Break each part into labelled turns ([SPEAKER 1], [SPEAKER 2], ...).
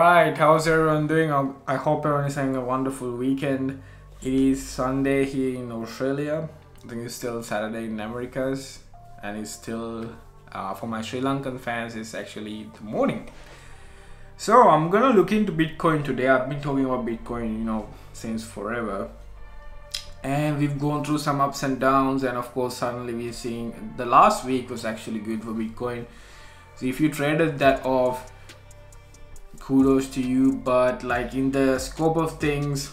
[SPEAKER 1] right, how's everyone doing? I hope everyone is having a wonderful weekend. It is Sunday here in Australia. I think it's still Saturday in Americas, and it's still uh, for my Sri Lankan fans. It's actually the morning. So I'm gonna look into Bitcoin today. I've been talking about Bitcoin, you know, since forever, and we've gone through some ups and downs. And of course, suddenly we're seeing the last week was actually good for Bitcoin. So if you traded that off kudos to you but like in the scope of things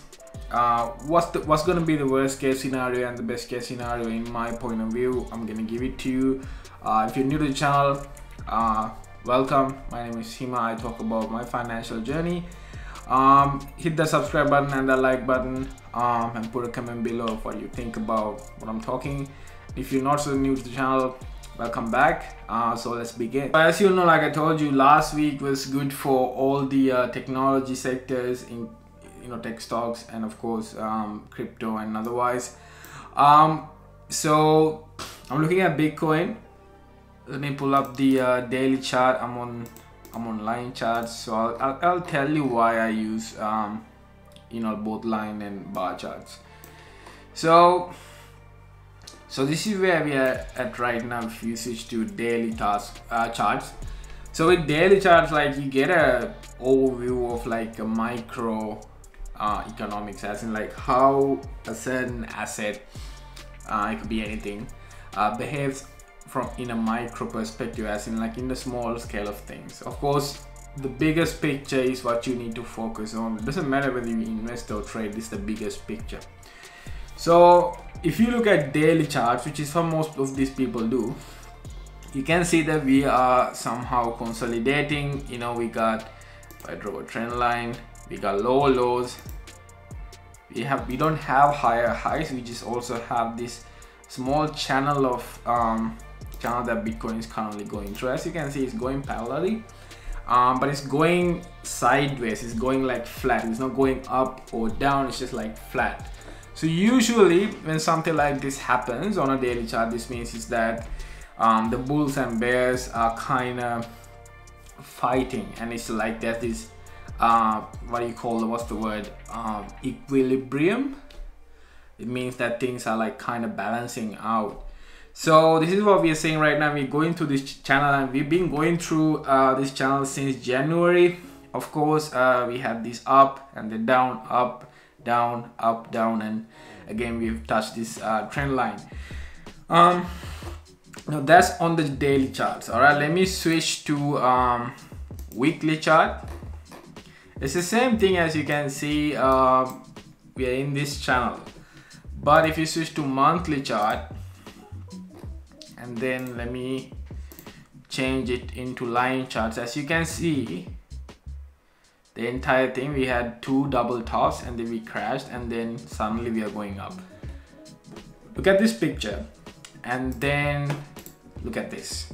[SPEAKER 1] uh, what's the, what's gonna be the worst case scenario and the best case scenario in my point of view i'm gonna give it to you. Uh, if you're new to the channel uh, welcome. My name is hima. I talk about my financial journey. Um, hit the subscribe button and the like button um, and put a comment below what you think about what i'm talking. If you're not so new to the channel welcome back. Uh, so let's begin. As you know like i told you last week was good for all the uh, technology sectors in you know tech stocks and of course um, crypto and otherwise. Um, so i'm looking at bitcoin. Let me pull up the uh, daily chart. I'm on i'm on line charts so i'll, I'll, I'll tell you why i use um, you know both line and bar charts. So so this is where we are at right now if you switch to daily task uh, charts. So with daily charts like you get a overview of like a micro uh, economics as in like how a certain asset uh, it could be anything uh, behaves from in a micro perspective as in like in the small scale of things. Of course the biggest picture is what you need to focus on. It doesn't matter whether you invest or trade this is the biggest picture so if you look at daily charts which is what most of these people do you can see that we are somehow consolidating. You know we got I draw a trend line we got lower lows. We have we don't have higher highs. We just also have this small channel of um, channel that Bitcoin is currently going through. As you can see it's going parallelly. Um, but it's going sideways. It's going like flat. It's not going up or down. It's just like flat so usually when something like this happens on a daily chart, this means is that um, the bulls and bears are kind of fighting and it's like there's this, uh, what do you call what's the word, um, equilibrium. It means that things are like kind of balancing out. So this is what we are saying right now. We're going through this channel and we've been going through uh, this channel since January. Of course, uh, we had this up and the down, up, down up down and again we've touched this uh, trend line. Um now that's on the daily charts. All right let me switch to um weekly chart. It's the same thing as you can see uh, we are in this channel. But if you switch to monthly chart and then let me change it into line charts. As you can see the entire thing we had two double tops and then we crashed and then suddenly we are going up. Look at this picture and then look at this.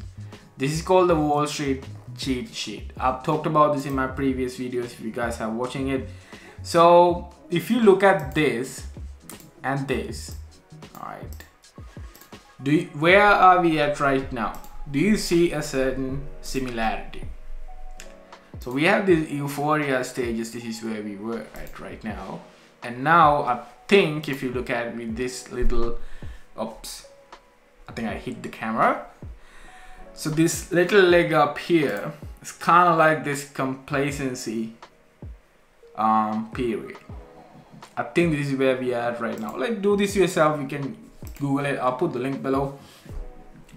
[SPEAKER 1] This is called the wall street cheat sheet. I've talked about this in my previous videos if you guys are watching it. So if you look at this and this all right do you, where are we at right now? Do you see a certain similarity so we have the euphoria stages, this is where we were at right now. And now I think if you look at with this little, oops, I think I hit the camera. So this little leg up here is kind of like this complacency um, period. I think this is where we are right now. Like do this yourself, you can Google it, I'll put the link below.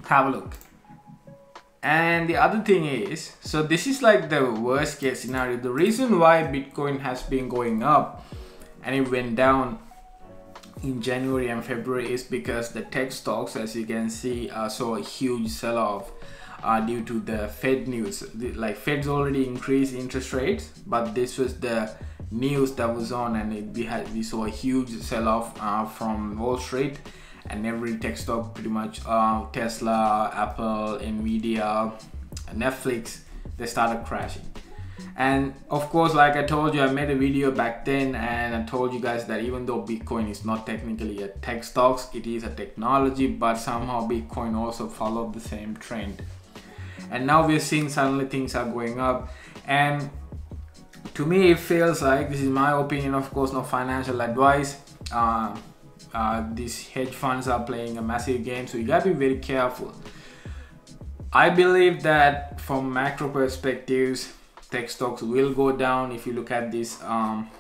[SPEAKER 1] Have a look and the other thing is so this is like the worst case scenario. The reason why bitcoin has been going up and it went down in january and february is because the tech stocks as you can see uh, saw a huge sell-off uh, due to the fed news. Like fed's already increased interest rates but this was the news that was on and it, we had we saw a huge sell-off uh, from wall street and every tech stock pretty much uh, Tesla, Apple, Nvidia, Netflix they started crashing. And of course like I told you I made a video back then and I told you guys that even though Bitcoin is not technically a tech stocks it is a technology but somehow Bitcoin also followed the same trend. And now we're seeing suddenly things are going up. And to me it feels like this is my opinion of course no financial advice. Uh, uh, these hedge funds are playing a massive game so you gotta be very careful. I believe that from macro perspectives tech stocks will go down if you look at this um,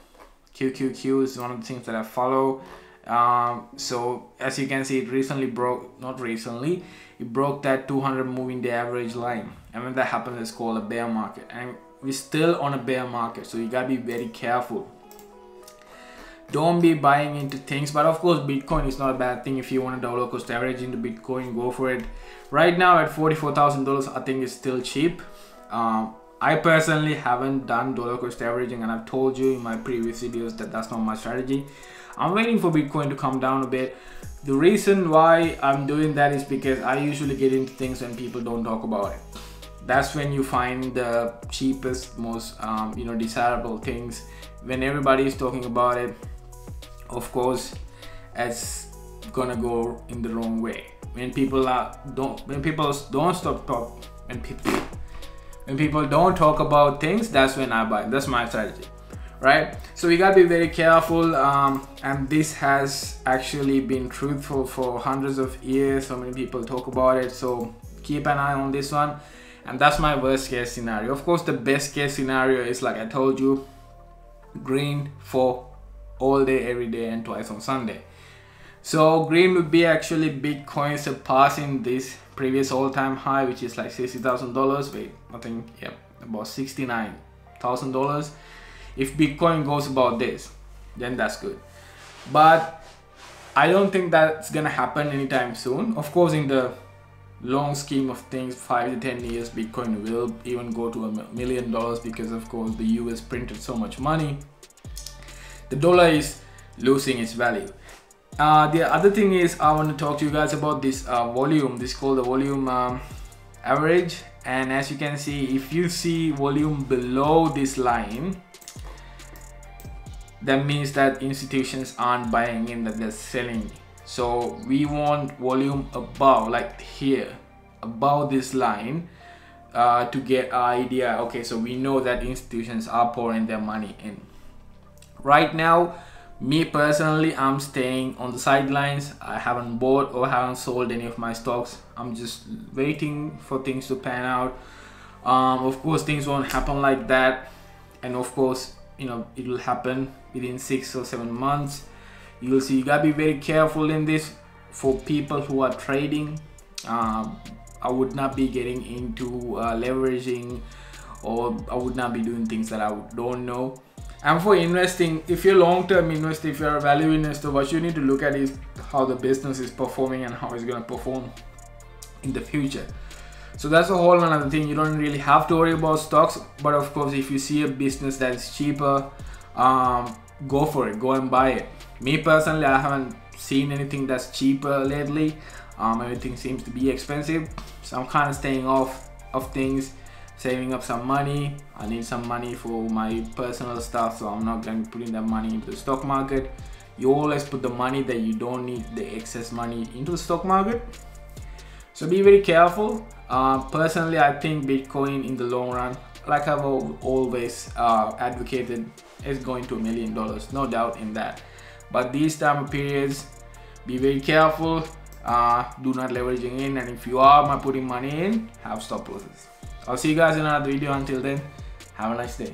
[SPEAKER 1] QQQ is one of the things that I follow. Um, so as you can see it recently broke not recently it broke that 200 moving day average line. And when that happens it's called a bear market. And we're still on a bear market so you gotta be very careful don't be buying into things but of course bitcoin is not a bad thing if you want to dollar cost average into bitcoin go for it. Right now at $44,000 I think it's still cheap. Um, I personally haven't done dollar cost averaging and I've told you in my previous videos that that's not my strategy. I'm waiting for Bitcoin to come down a bit. The reason why I'm doing that is because I usually get into things when people don't talk about it. That's when you find the cheapest most um, you know desirable things. When everybody is talking about it of course it's gonna go in the wrong way. When people are don't when people don't stop talk when people when people don't talk about things that's when i buy that's my strategy right? So we gotta be very careful um, and this has actually been truthful for hundreds of years so many people talk about it so keep an eye on this one. And that's my worst case scenario. Of course the best case scenario is like i told you green for all day every day and twice on sunday. So green would be actually bitcoin surpassing this previous all-time high which is like $60,000 wait I think yeah about $69,000 if bitcoin goes about this then that's good. But I don't think that's gonna happen anytime soon. Of course in the long scheme of things, five to 10 years, Bitcoin will even go to a million dollars because of course the US printed so much money. The dollar is losing its value. Uh, the other thing is I want to talk to you guys about this uh, volume. This is called the volume um, average. And as you can see, if you see volume below this line, that means that institutions aren't buying in, that they're selling so we want volume above like here above this line uh, to get our idea okay so we know that institutions are pouring their money in right now me personally i'm staying on the sidelines. I haven't bought or haven't sold any of my stocks. I'm just waiting for things to pan out. Um, of course things won't happen like that. And of course you know it will happen within six or seven months. You'll see you gotta be very careful in this for people who are trading. Um, I would not be getting into uh, leveraging or I would not be doing things that I don't know and for investing if you're long-term investor if you're a value investor what you need to look at is how the business is performing and how it's going to perform in the future. So that's a whole another thing. You don't really have to worry about stocks but of course if you see a business that's cheaper um, go for it. Go and buy it. Me personally i haven't seen anything that's cheaper lately. Um, everything seems to be expensive. So i'm kind of staying off of things saving up some money. I need some money for my personal stuff so i'm not going to put in that money into the stock market. You always put the money that you don't need the excess money into the stock market. So be very careful. Uh, personally i think bitcoin in the long run like i've always uh, advocated is going to a million dollars no doubt in that. But these time periods be very careful. Uh, do not leveraging in and if you are putting money in have stop losses i'll see you guys in another video. Until then have a nice day